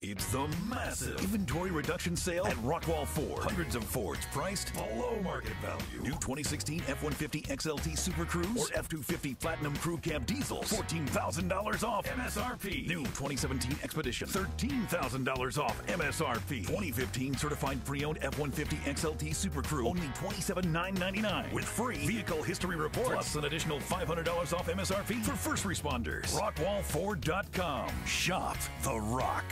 It's the massive inventory reduction sale at Rockwall Ford. Hundreds of Fords priced below market value. New 2016 F-150 XLT SuperCrews or F-250 Platinum Crew Cab diesels. $14,000 off MSRP. New 2017 Expedition. $13,000 off MSRP. 2015 certified pre-owned F-150 XLT Super Crew. Only $27,999 with free vehicle history report. Plus an additional $500 off MSRP for first responders. RockwallFord.com. Shop the rock.